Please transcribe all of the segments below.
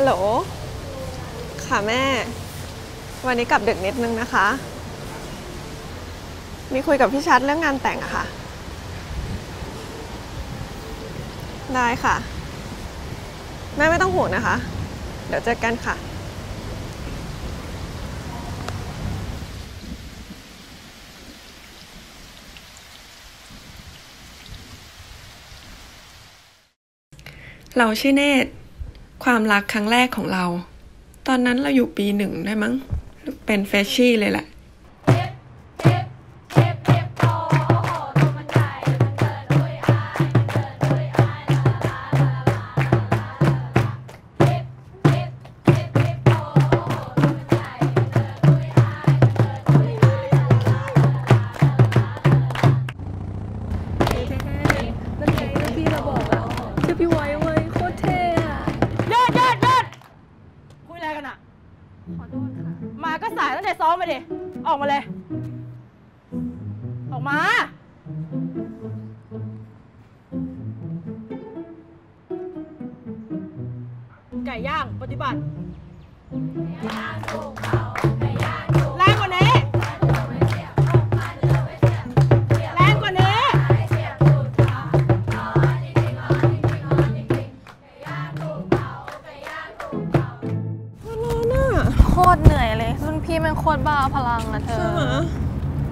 ฮัลโหล ค่ะแม่ วันนี้กลับดึกนิดนึงนะคะ มีคุยกับพี่ชัดเรื่องงานแต่งอะค่ะ ได้ค่ะ แม่ไม่ต้องห่วงนะคะ เดี๋ยวเจอกันค่ะเราชื่อเนตร ความรักครั้งแรกของเรา ตอนนั้นเราอยู่ปีหนึ่งได้มั้ง เป็นเฟชชี่เลยแหละ สายตั้งแต่ซ้อมไปดิ ออกมาเลย ออกมา ไก่ย่างปฏิบัติแบ้าพลังอะเธอใช่ไหม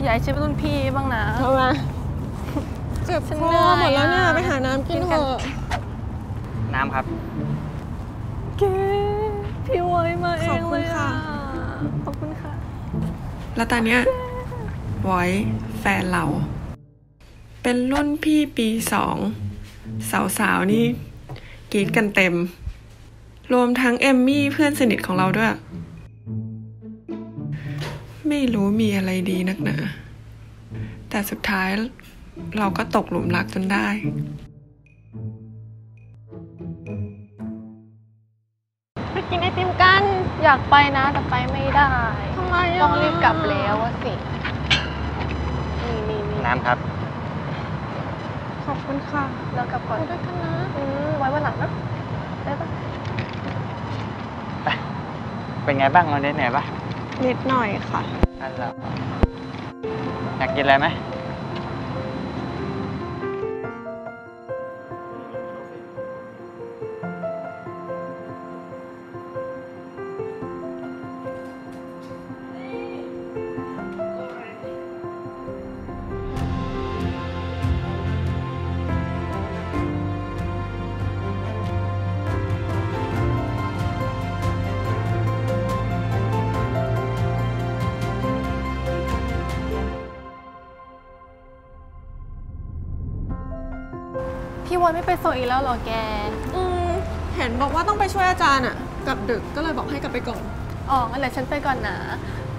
อย่าให้ชื่อรุ่นพี่บ้างนะทำไมเจ็บฉันคเหนื่ออยหมดแล้วเนี่ยอะไปหาน้ำกินเถอะน้ำครับเกพี่ไว้มาเอขอบงคุเลณยค่ะอะขอบคุณค่ะ แล้วตอนเนี้ยไว้แฟนเรา เป็นรุ่นพี่ปีสองสาวๆนี่กรีดกันเต็ม รวมทั้งเอมมี่เพื่อนสนิทของเราด้วย ไม่รู้มีอะไรดีนักหนา แต่สุดท้ายเราก็ตกหลุมรักจนได้ไปกินไอติมกัน อยากไปนะแต่ไปไม่ได้ทำไมะต้องรีบกลับแล้วอะสินี่นี่นี่น้ำครับ ขอบคุณค่ะ เรากลับก่อนไปด้วยกันนะอืมไว้วันหลังนะได้ปะเป็นไงบ้างวันนี้เหนื่อยปะ นิดหน่อยค่ะอันละอยากกินอะไรไหม พี่ไว้ไม่ไปส่งอีกแล้วเหรอแก อืมเห็นบอกว่าต้องไปช่วยอาจารย์อะกลับดึกก็เลยบอกให้กลับไปก่อน อ๋องั้นเดี๋ยวฉันไปก่อนนะ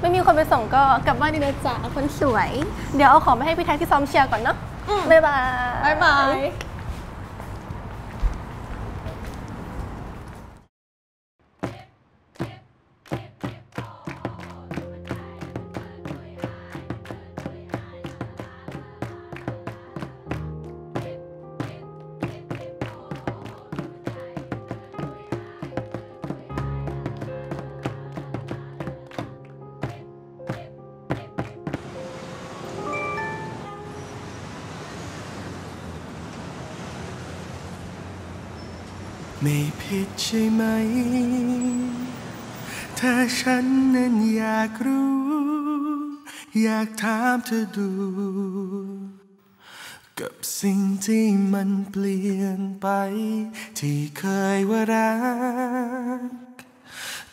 ไม่มีคนไปส่งก็กลับบ้านดีนะจ๊ะคนสวย เดี๋ยวเอาของไปให้พี่แท็กที่ซ้อมเชียร์ก่อนเนาะ อืม บ๊ายบาย บ๊ายบาย ไม่ผิดใช่ไหม ถ้าฉันนั้นอยากรู้ อยากถามเธอดู กับสิ่งที่มันเปลี่ยนไป ที่เคยว่ารัก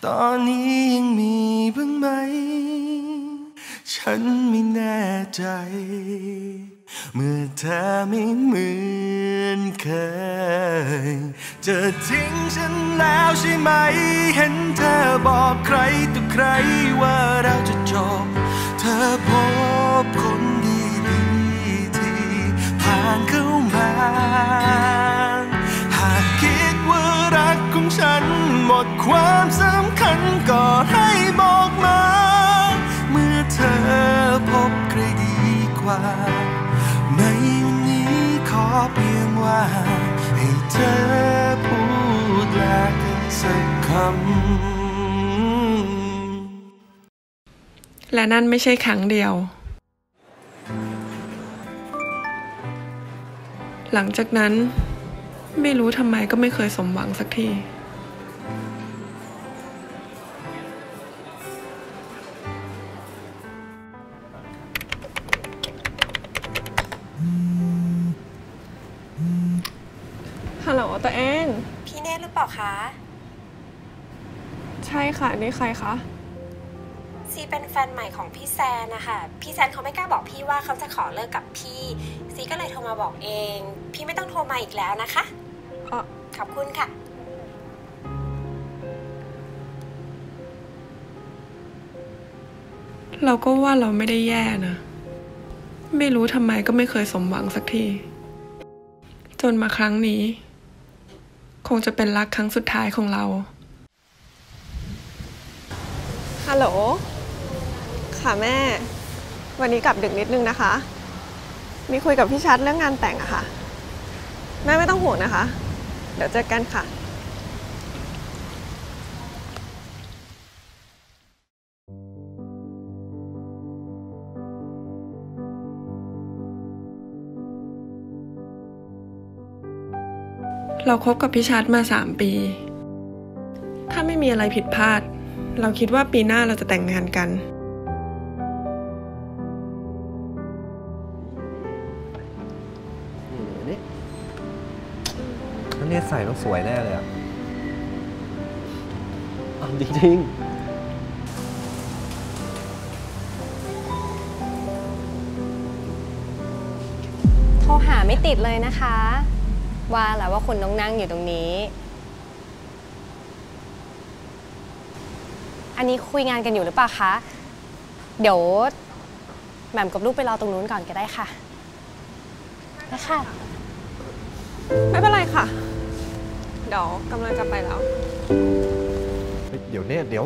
ตอนนี้ยังมีบ้างไหม ฉันไม่แน่ใจ เมื่อเธอไม่เหมือนเคย จะทิ้งฉันแล้วใช่ไหม เห็นเธอบอกใครต่อใครว่าเราจะจบ เธอพบคน สักคำ และนั่นไม่ใช่ครั้งเดียว หลังจากนั้นไม่รู้ทำไมก็ไม่เคยสมหวังสักทีฮัลโหลตัวเอง พี่เนตรหรือเปล่าคะ ใช่ค่ะนี่ใครคะ ซีเป็นแฟนใหม่ของพี่แซนนะคะพี่แซนเขาไม่กล้าบอกพี่ว่าเขาจะขอเลิกกับพี่ ซีก็เลยโทรมาบอกเอง พี่ไม่ต้องโทรมาอีกแล้วนะคะ เอ่อ ขอบคุณค่ะ เราก็ว่าเราไม่ได้แย่นะ ไม่รู้ทำไมก็ไม่เคยสมหวังสักที จนมาครั้งนี้ คงจะเป็นรักครั้งสุดท้ายของเรา ฮัลโหล ค่ะแม่ วันนี้กลับดึกนิดนึงนะคะ มีคุยกับพี่ชัดเรื่องงานแต่งอะค่ะ แม่ไม่ต้องห่วงนะคะ เดี๋ยวเจอกันค่ะ เราคบกับพี่ชัดมาสามปี ถ้าไม่มีอะไรผิดพลาด เราคิดว่าปีหน้าเราจะแต่งงานกัน นี่อันนี้ใส่ต้องสวยแน่เลยอะเอาจริงโทรหาไม่ติดเลยนะคะ ว่าแล้วว่าคุณต้องนั่งอยู่ตรงนี้ อันนี้คุยงานกันอยู่หรือเปล่าคะ เดี๋ยวแหม่มกับลูกไปรอตรงนู้นก่อนก็ได้ค่ะได้ค่ะ ไม่เป็นไรค่ะ เดี๋ยวกำลังจะไปแล้วๆเฮ้ยเดี๋ยวเนี่ยเดี๋ยว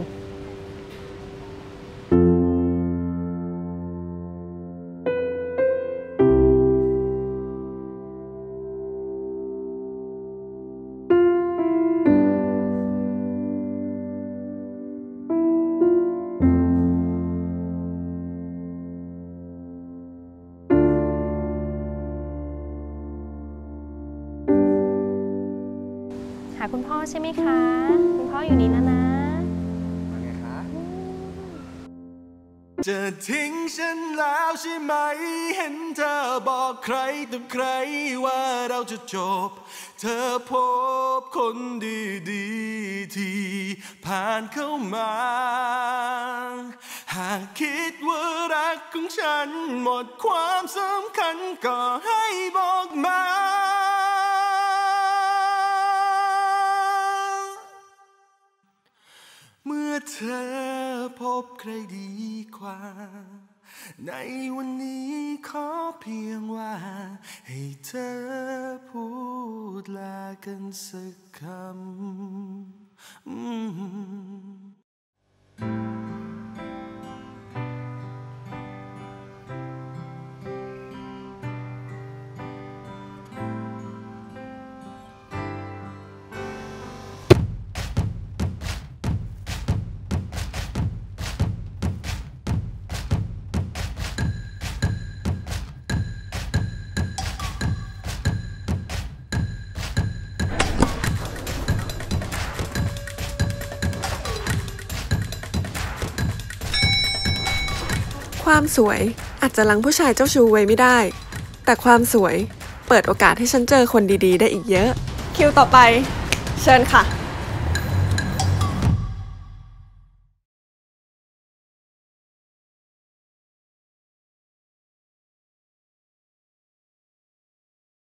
คุณพ่อใช่ไหมคะ คุณพ่ออยู่นี่นะนะว่าไงคะจะทิ้งฉันแล้วใช่ไหม เห็นเธอบอกใครต่อใครว่าเราจะจบ เธอพบคนดีๆที่ผ่านเข้ามา หากคิดว่ารักของฉันหมดความสำคัญก็ให้บอกมา เธอพบใครดีกว่า ในวันนี้ขอเพียงว่า ให้เธอพูดลากันสักคำ ความสวยอาจจะลังผู้ชายเจ้าชู้ไว้ไม่ได้ แต่ความสวยเปิดโอกาสให้ฉันเจอคนดีๆ ได้อีกเยอะ คิวต่อไป เชิญค่ะ